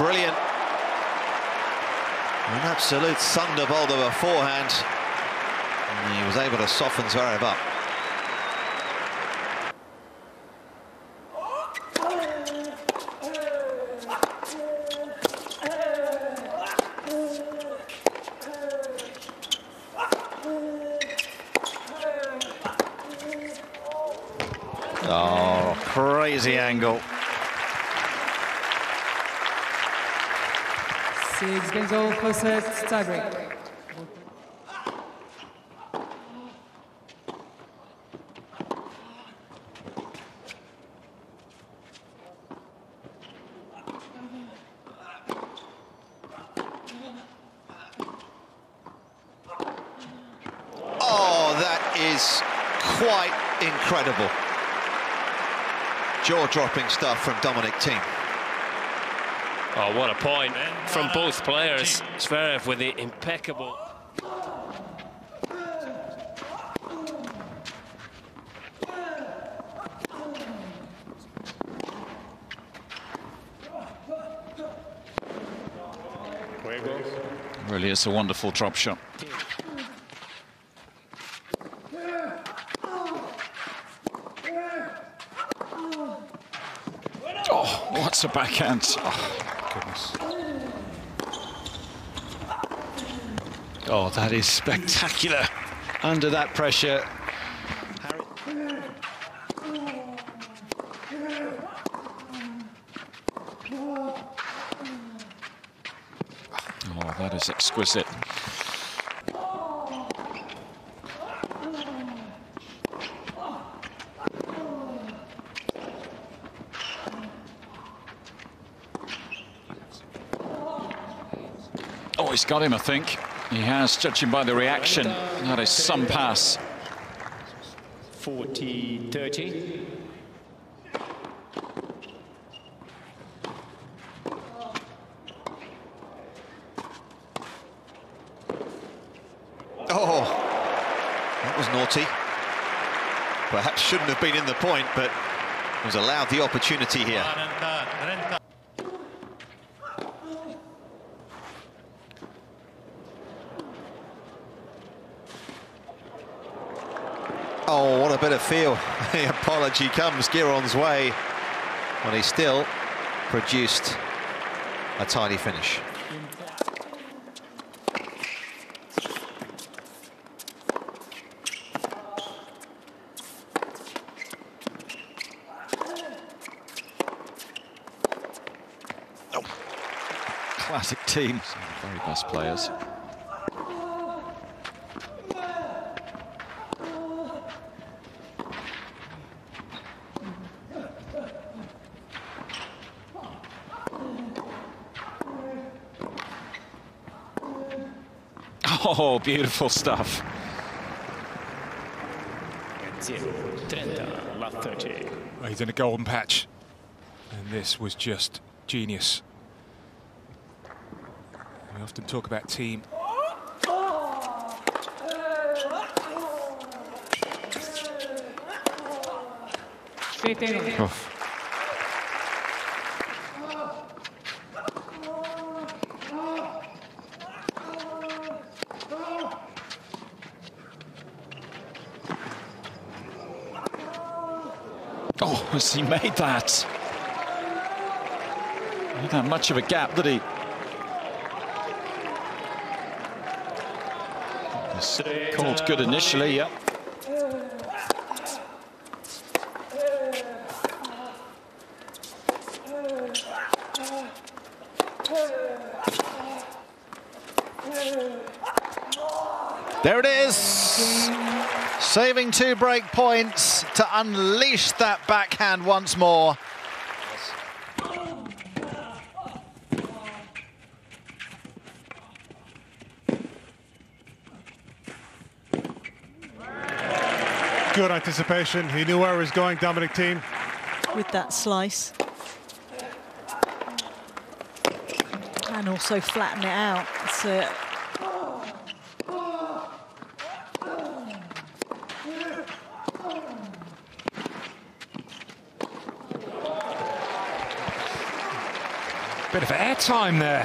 brilliant. An absolute thunderbolt of a forehand. And he was able to soften Zverev up. Oh, crazy angle. Six all, first set, tiebreak. Oh, that is quite incredible. Jaw-dropping stuff from Dominic Thiem. Oh, what a point from both players. Zverev with the impeccable... Really is a wonderful drop shot. Oh, what's a backhand? Oh, goodness. Oh, that is spectacular. Under that pressure. Oh, that is exquisite. Oh, he's got him, I think. He has, judging by the reaction. That is some pass. 40-30. Oh, that was naughty. Perhaps shouldn't have been in the point, but was allowed the opportunity here. Oh, what a bit of feel. The apology comes Giron's way, but he still produced a tidy finish. Classic Thiem. Some very best players. Oh, beautiful stuff. 0-30, last 30. Well, He's in a golden patch. And this was just genius. We often talk about Thiem. Fifteen. Oh, has he made that? Not that much of a gap, did he? Called good initially, yep. There it is. Saving two break points to unleash that backhand once more. Good anticipation. He knew where he was going, Dominic Thiem. with that slice. And also flatten it out. It's a Bit of airtime there.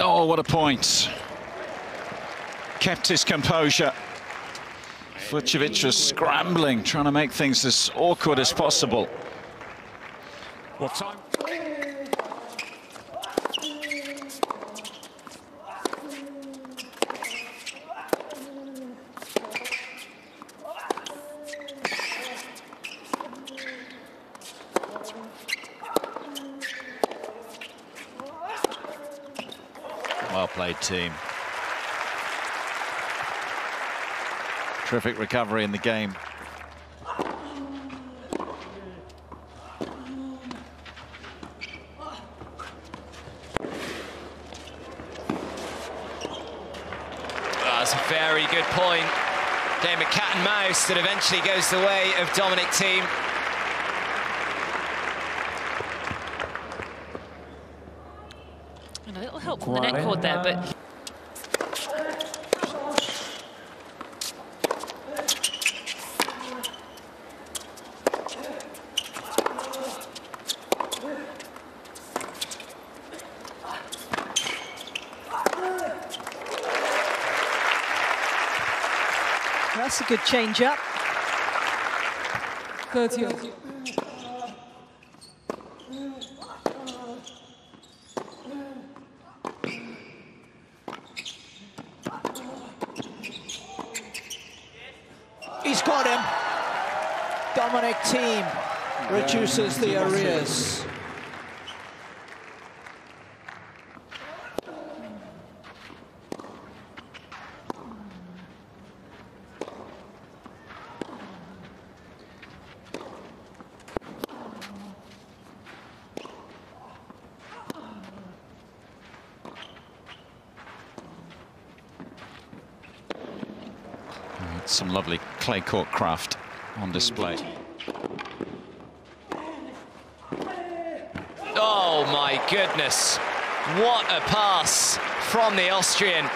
Oh, what a point. Kept his composure. Vucevic was scrambling, trying to make things as awkward as possible. What time? Well played Thiem. Terrific recovery in the game. That's a very good point. Game of cat and mouse that eventually goes the way of Dominic Thiem. And a little help from the net cord there, but That's a good change up. 30 He's got him. Dominic Thiem reduces the arrears. Some lovely clay court craft on display. Oh my goodness. What a pass from the Austrian.